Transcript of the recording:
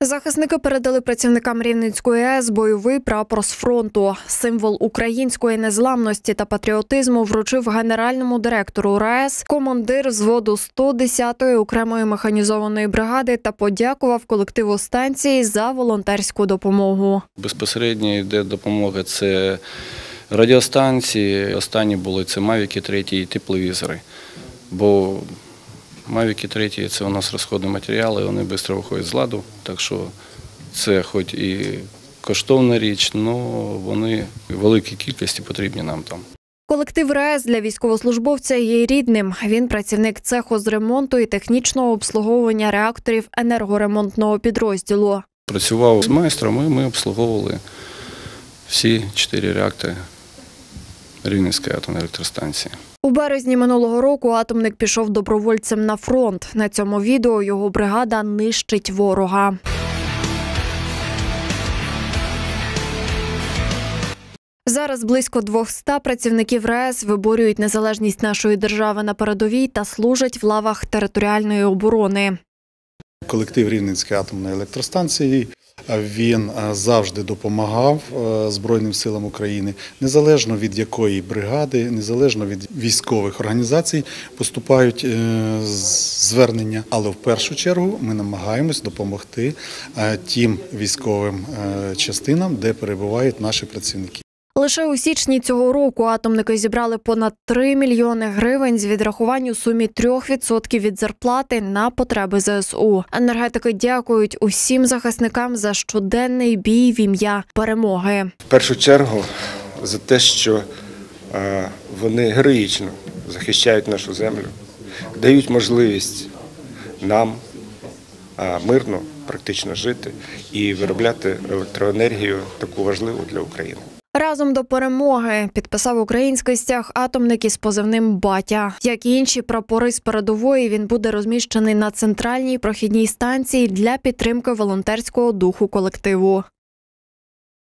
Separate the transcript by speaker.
Speaker 1: Захисники передали працівникам Рівненської АЕС бойовий прапор з фронту. Символ української незламності та патріотизму вручив генеральному директору РаЕС командир взводу 110-ї окремої механізованої бригади та подякував колективу станції за волонтерську допомогу.
Speaker 2: Безпосередньо йде допомога це радіостанції. Останні були це Мавіки 3 і тепловізори. Бо Мавіки 3 це у нас розходні матеріали, вони швидко виходять з ладу. Так що це хоч і коштовна річ, але вони в великій кількості потрібні нам там.
Speaker 1: Колектив РаЕС для військовослужбовця є рідним. Він працівник цеху з ремонту і технічного обслуговування реакторів енергоремонтного підрозділу.
Speaker 2: Працював з майстром і ми обслуговували всі чотири реактори Рівненської атомної електростанції.
Speaker 1: У березні минулого року атомник пішов добровольцем на фронт. На цьому відео його бригада нищить ворога. Зараз близько 200 працівників РаЕС виборюють незалежність нашої держави на передовій та служать в лавах територіальної оборони.
Speaker 3: Колектив Рівненської атомної електростанції він е, завжди допомагав е, Збройним силам України, незалежно від якої бригади, незалежно від військових організацій поступають е, звернення. Але в першу чергу ми намагаємось допомогти тим військовим частинам, де перебувають наші працівники.
Speaker 1: Лише у січні цього року атомники зібрали понад 3 мільйони гривень з відрахувань у сумі 3% від зарплати на потреби ЗСУ. Енергетики дякують усім захисникам за щоденний бій в ім'я перемоги.
Speaker 4: В першу чергу за те, що е, вони героїчно захищають нашу землю, дають можливість нам е, мирно практично жити і виробляти електроенергію таку важливу для України.
Speaker 1: Разом до перемоги підписав український стяг атомник із позивним Батя. Як і інші прапори з передової, він буде розміщений на центральній прохідній станції для підтримки волонтерського духу колективу.